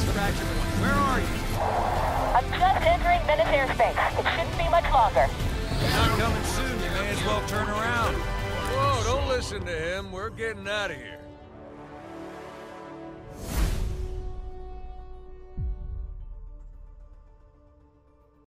Roger. Where are you? I'm just entering Venice airspace. It shouldn't be much longer. You're not coming soon. You may as well turn around. Whoa, don't listen to him. We're getting out of here.